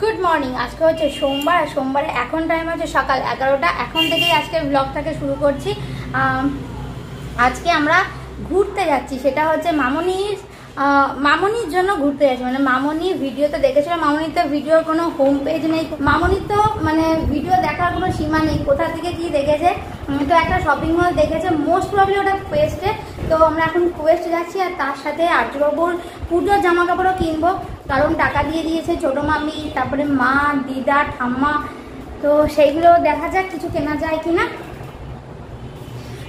Good morning আজকে হচ্ছে সোমবার। সোমবারে এখন টাইম হচ্ছে সকাল এগারোটা। এখন থেকেই আজকের ব্লগটাকে শুরু করছি। আজকে আমরা ঘুরতে যাচ্ছি। সেটা হচ্ছে মামনির মামনির জন্য ঘুরতে যাচ্ছি। মানে মামনি ভিডিওতে দেখেছিল। মামনির তো ভিডিওর কোনো হোম পেজ নেই। মামনির তো মানে ভিডিও দেখার কোনো সীমা নেই। কোথা থেকে কি দেখেছে? তো একটা শপিং মল দেখেছে। মোস্ট প্রবলি ওটা কোয়েস্টে তো আমরা এখন কোয়েস্ট যাচ্ছি আর তার সাথে আর্যবাবুর পুজোর জামা কাপড়ও কিনবো। কারণ টাকা দিয়ে দিয়েছে ছোটো মামি তারপরে মা দিদা ঠাম্মা। তো সেইগুলো দেখা যাক কিছু কেনা যায় কি না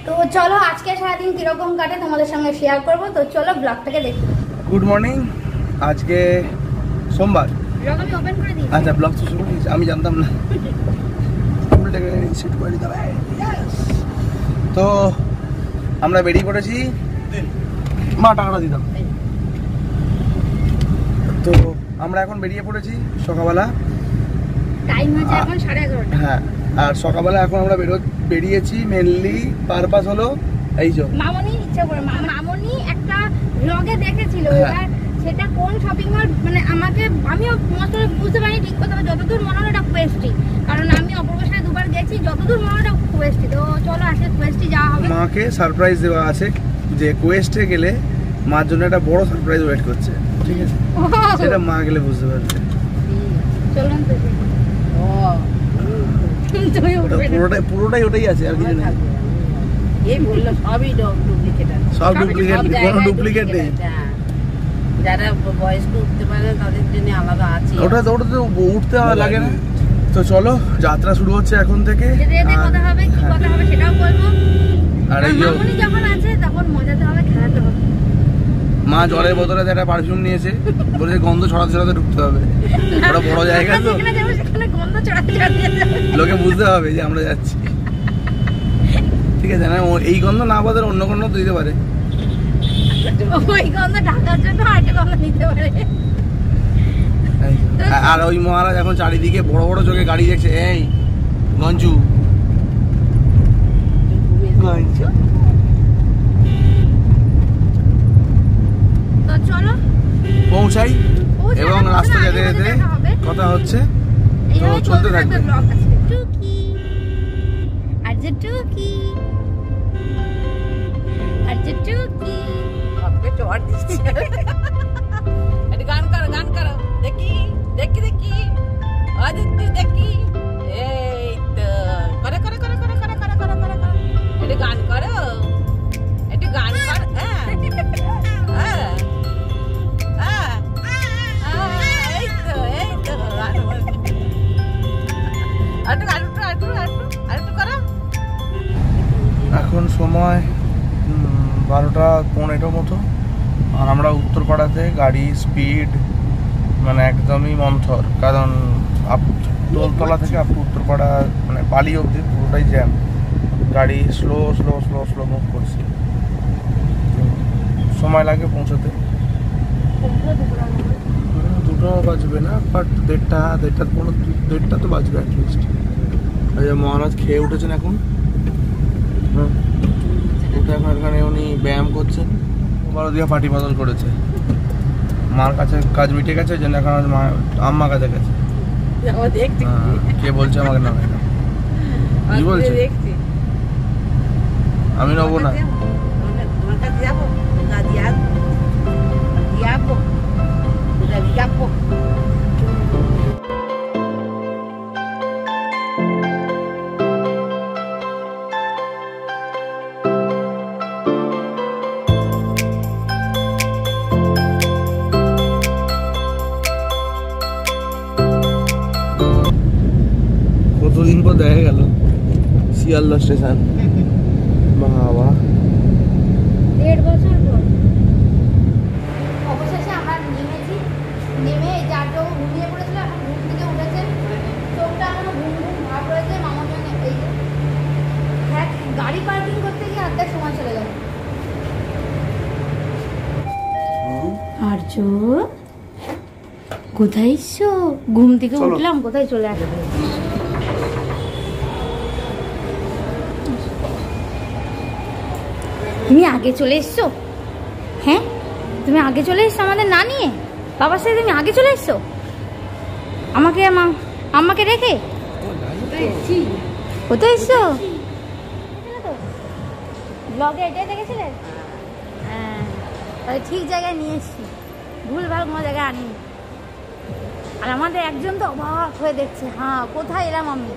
তো চলো আজকে সারাদিন কীরকম কাটে তোমাদের সঙ্গে শেয়ার করব। তো চলো ব্লগটাকে দেখি। গুড মর্নিং আজকে সোমবার। ব্লগ আমি ওপেন করে দিই আচ্ছা ব্লগ তো শুরু করেছি আমি জানতাম না! তো আমরা বেরিয়ে পড়েছি। মা টাকাটা দিতাম তো আমরা এখন বেরিয়ে পড়েছি সকালবেলা। টাইম হচ্ছে এখন সাড়ে এগারোটা। হ্যাঁ আর সকালবেলা এখন আমরা বেরো বেরিয়েছি মেনলি পারপাস হলো এই যে মামনি ইচ্ছা করে মামনি একটা ব্লগে দেখেছিল হ্যাঁ। এবার সেটা কোন শপিং মল মানে আমাকে আমিও মস্ত বুঝতে পারি ঠিক কথা যতদূর মনে হলো এটা কোয়েস্টি কারণ আমি অপূর্বের সাথে দুবার গেছি যতদূর মনে হলো কোয়েস্টি তো চলো আজকে কোয়েস্টি যাওয়া হবে। মাকে সারপ্রাইজ দেওয়া আছে যে কোয়েস্টে গেলে মার জন্য একটা বড় সারপ্রাইজ ওয়েট করছে। ঠিক আছে। সেটা মা গেলে বুঝতে পারবে। চলুন তো তুমি ওটা উঠবে না। পুরোটাই পুরোটাই ওটাই আছে আর কিছু নেই। এই বলল সবই ডুপ্লিকেট আছে সব ডুপ্লিকেট কোনো ডুপ্লিকেট নেই। duplicate আছে, হ্যাঁ। যারা বয়স্ক উঠতে পারে তাদের জন্য আলাদা আছে। ওটা তো ওটা তো উঠতে লাগে না। তো চলো যাত্রা শুরু হচ্ছে এখন থেকে। কথা হবে কি। কথা হবে সেটাও বলব। আর আর এই যখন আছে তখন মজাতে হবে খেলাতে হবে। মা জলের বোতলে একটা পারফিউম নিয়েছে বলেছে গন্ধ ছড়াতে ছড়াতে ঢুকতে হবে। ওটা বড় জায়গা তো। গন্ধ। লোকে বুঝতে হবে যে আমরা যাচ্ছি। ঠিক আছে না এই গন্ধ না বদলে অন্য কোনো তো দিতে পারে। ওই গন্ধ ঢাকার জন্য আরেকটা গন্ধ নিতে পারে। আর ওই মহারাজ এখন চারিদিকে বড় বড় চোখে গাড়ি দেখছে এই গঞ্জু গঞ্জু তো চলো পৌঁছাই পৌঁছে এবং রাস্তা যেতে যেতে কথা হচ্ছে তো চলতে থাকবে থাকবে। vlog আজকে। টুকি। আর যে টুকি। আর যে টুকি। চড় দিচ্ছে। গান করো গান করো। দেখি দেখি দেখি। দেখি। এই তো। করে করে করে করে করে করে করে করে করে। একটু গান করো। একটু গান পনেরো মতো। আর আমরা উত্তরপাড়াতে গাড়ি স্পিড মানে একদমই মন্থর। কারণ আপ দোলতলা থেকে আপ উত্তরপাড়া মানে বালি অবধি পুরোটাই জ্যাম গাড়ি slow slow slow slow move করছে। সময় লাগে পৌঁছতে। দুটো বাজবে না বাট দেড়টা দেড়টা পনেরো দেড়টা তো বাজবে অ্যাটলিস্ট মহারাজ খেয়ে উঠেছেন এখন। হ্যাঁ উঠে এখন এখানে উনি ব্যায়াম করছেন। বারো দিয়ে পাটি বদল করেছে। মার কাছে কাজ মিটে গেছে জন্য এখন মা আম্মা কাছে গেছে। হ্যাঁ, কে বলছে আমাকে নামে না। কি বলছে? আমি নেব না। যাব। না দিয়ে আসব। কতদিন পর দেখা গেল। শিয়ালদা স্টেশন বাবা। দেড় বছর পর। অবশেষে আমরা নেমেছি। নেমে এই ঘুমিয়ে পড়েছিল এখন ঘুম থেকে উঠেছে। চোখটা এখনও ঘুম ঘুম ভাব রয়েছে মামার জন্য। এই হ্যাঁ গাড়ি পার্কিং করতে গিয়ে আধা সময় চলে গেল। আর্য কোথায় ঘুম থেকে উঠলাম কোথায় চলে আসবে তুমি আগে চলে এসছো? হ্যাঁ? তুমি আগে চলে এসছো আমাদের না নিয়ে? বাবার সাথে তুমি আগে চলে এসছো? আমাকে আমা- আমাকে রেখে? কোথায় এসছো? ব্লগে এটাই দেখেছিলে? হ্যাঁ ঠিক জায়গায় নিয়ে এসছি। ভুলভাল কোনো জায়গায় আনিনি। আর আমাদের একজন তো অবাক হয়ে দেখছে। হ্যাঁ কোথায় এলাম আমি?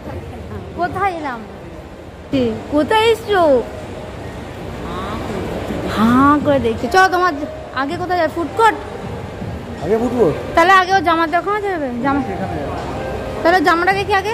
কোথায় এলাম? কোথায় এসছো? হ্যাঁ করে দেখছি। চলো তোমার আগে কোথায় যায় ফুডকোর্ট আগে বুঝব তাহলে আগে ও জামা দেখানো যাবে জামা তাহলে জামাটা দেখি আগে।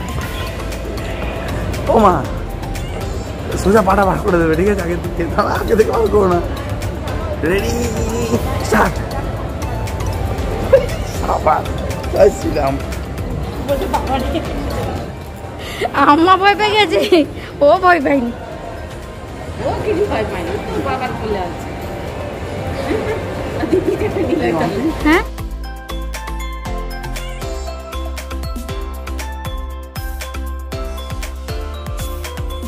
ও মা। সোজা পাটা বার করে দেবে ঠিক আছে? আগে থেকে দাঁড়া আগে থেকে বার করো না। রেডি স্টার্ট আবার চাইছিলাম। আম্মা ভয় পেয়ে গেছে। ও ভয় পায়নি। ও কিছু ভয় বাবার কোলে আছে। হ্যাঁ?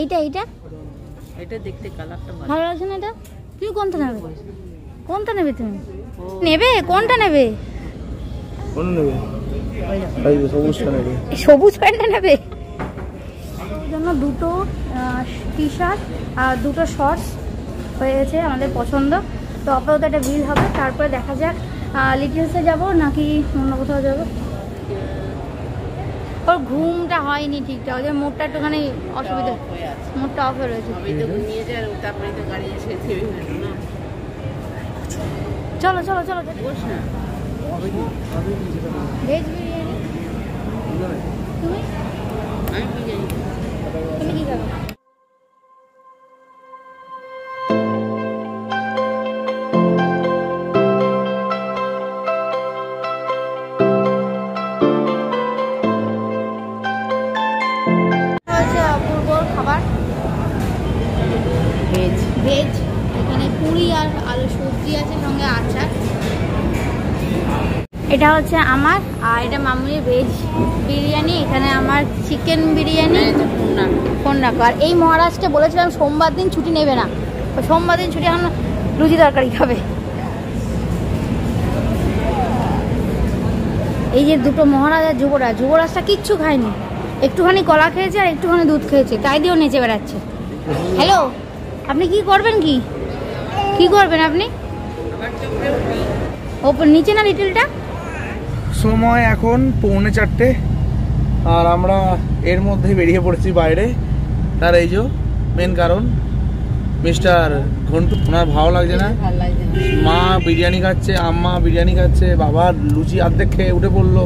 এইটা এইটা? এটা দেখতে কালারটা ভালো। ভালো লাগছে না এটা? তুমি কোনটা নেবে? কোনটা নেবে তুমি? নেবে? কোনটা নেবে? কোন সবুজ প্যান্টটা নেবে। জন্য দুটো টি শার্ট আর দুটো শর্টস হয়ে গেছে আমাদের পছন্দ। তো আপাতত একটা বিল হবে। তারপরে দেখা যাক লিটিলসে যাব নাকি অন্য কোথাও যাব? ওর ঘুমটা হয়নি ঠিকঠাক যে মুডটা একটুখানি অসুবিধা মুডটা অফ হয়ে রয়েছে। চলো চলো চলো ভেজ বিরিয়ানি। তুমি? তুমি কি খাবে? হচ্ছে আমার, আর এটা মামুনি ভেজ বিরিয়ানি, এখানে আমার চিকেন বিরিয়ানি না ফোন রাখো আর এই মহারাজকে বলেছিলাম সোমবার দিন ছুটি নেবে না। সোমবার দিন ছুটি, এখন লুচি তরকারি খাবে। এই যে দুটো মহারাজ যুবরাজ, যুবরাজটা কিচ্ছু খায়নি। একটুখানি কলা খেয়েছে আর একটুখানি দুধ খেয়েছে, তাই দিয়েও নেচে বেড়াচ্ছে। হ্যালো, আপনি কি করবেন কি? কি করবেন আপনি? ওপর নিচে না লিটিলটা? সময় এখন পৌনে চারটে। আর আমরা এর মধ্যে বেরিয়ে পড়েছি বাইরে। তার এই যে মেন কারণ মিস্টার ঘন্টু। ওনার ভালো লাগছে না? ভালো লাগছে না। মা বিরিয়ানি খাচ্ছে আম্মা বিরিয়ানি খাচ্ছে বাবা লুচি অর্ধেক খেয়ে উঠে পড়ল।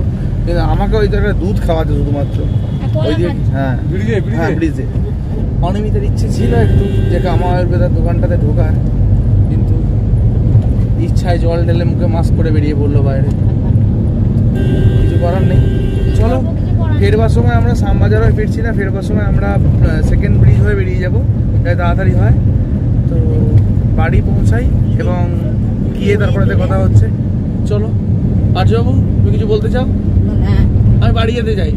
কিন্তু আমাকে ওই তো একটা দুধ খাওয়াতে শুধুমাত্র। ওই দিয়ে হ্যাঁ। হ্যাঁ ব্রিজে অনিমিতের ইচ্ছে ছিল একটু যে কামা বেদার দোকানটাতে ঢোকার। কিন্তু ইচ্ছায় জল ঢেলে মুখে মাস্ক করে বেরিয়ে পড়ল বাইরে। কিছু করার নেই। চলো ফেরবার সময় আমরা শ্যামবাজার হয়ে ফিরছি না ফেরবার সময় আমরা সেকেন্ড ব্রিজ হয়ে বেরিয়ে যাব যাতে তাড়াতাড়ি হয়। তো বাড়ি পৌঁছাই এবং গিয়ে তারপরে কথা হচ্ছে। চলো আর্যবাবু তুমি কিছু বলতে চাও? হ্যাঁ। আমি বাড়ি যেতে চাই।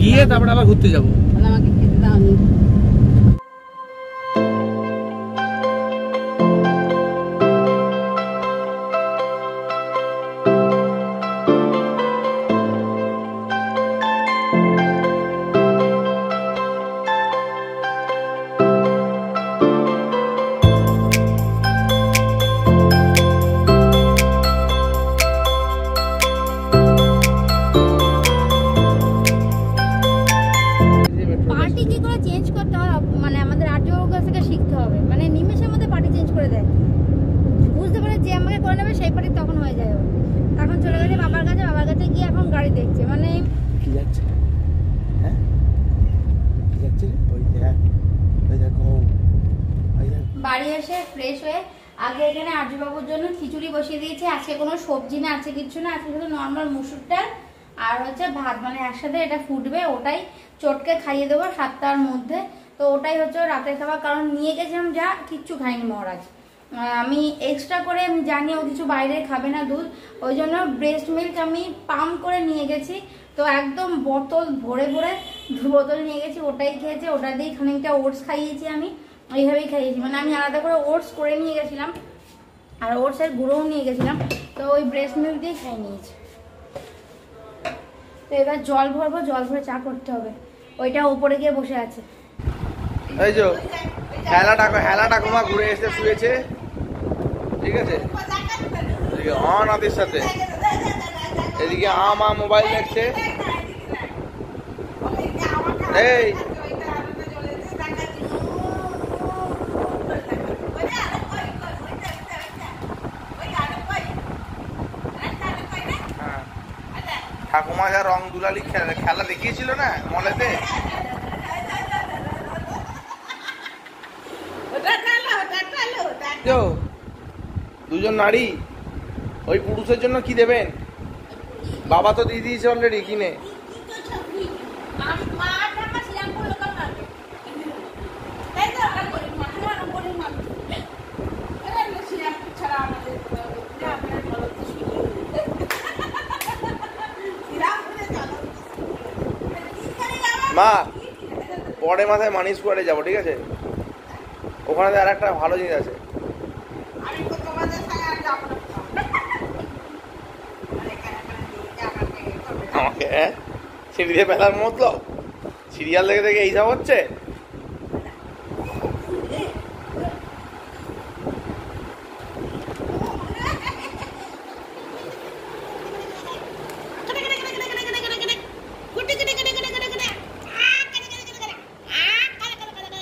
গিয়ে তারপরে আবার ঘুরতে যাব। আমাকে খেতে দাওনি জন্য খিচুড়ি বসিয়ে দিয়েছি। আজকে কোনো সবজি না আছে কিছু না, আজকে শুধু নর্মাল মুসুর ডাল আর হচ্ছে ভাত। মানে একসাথে এটা ফুটবে, ওটাই চটকে খাইয়ে দেবো সাতটার মধ্যে। তো ওটাই হচ্ছে রাতের খাবার, কারণ নিয়ে গেছিলাম যা, কিচ্ছু খাইনি মহারাজ। আমি এক্সট্রা করে আমি জানি ও কিছু বাইরে খাবে না দুধ, ওই জন্য ব্রেস্ট মিল্ক আমি পাম্প করে নিয়ে গেছি। তো একদম বোতল ভরে ভরে বোতল নিয়ে গেছি, ওটাই খেয়েছে, ওটা দিয়েই খানিকটা ওটস খাইয়েছি আমি। এইভাবেই খাইয়েছি। মানে আমি আলাদা করে ওটস করে নিয়ে গেছিলাম। আর ওটসের গুঁড়োও নিয়ে গেছিলাম, তো ওই ব্রেস্ট মিল্ক দিয়ে খাই নিয়েছি। তো এবার জল ভরবো, জল ভরে চা করতে হবে। ওইটা ওপরে গিয়ে বসে আছে। এই যে, হেলা টাকা হেলা ঠাকুমা ঘুরে এসে শুয়েছে। ঠিক আছে? এদিকে অনাথের সাথে। এদিকে আমা মোবাইল দেখছে। এই হ্যাঁ। ঠাকুমা যা রং দুলালি খেলা দেখিয়েছিল না মলেতে? তো দুজন নারী ওই পুরুষের জন্য কি দেবেন? বাবা তো দিয়ে দিয়েছে অলরেডি কিনে। মা পরে মাথায় মানি স্কোয়ারে যাব ঠিক আছে? ওখানে আর একটা ভালো জিনিস আছে। আমাকে হ্যাঁ? সিঁড়ি দিয়ে পেলার মতলব? সিরিয়াল দেখে দেখে এইসব হচ্ছে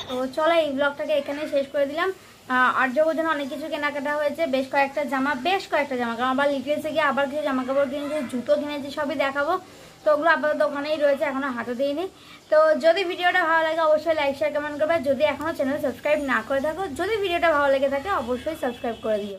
তো চলো এই ব্লগটাকে এখানে শেষ করে দিলাম। আর জন্য অনেক কিছু কেনাকাটা হয়েছে, বেশ কয়েকটা জামা, বেশ কয়েকটা জামা। কাপড় আবার লিটলেসে গিয়ে আবার কিছু জামা কাপড় কিনেছি জুতো কিনেছি, সবই দেখাবো। তো ওগুলো আপাতত ওখানেই রয়েছে এখনও হাতে দিইনি। তো যদি ভিডিওটা ভালো লাগে, অবশ্যই লাইক শেয়ার কমেন্ট করবে। যদি এখনও চ্যানেল সাবস্ক্রাইব না করে থাকো, যদি ভিডিওটা ভালো লেগে থাকে, অবশ্যই সাবস্ক্রাইব করে দিও।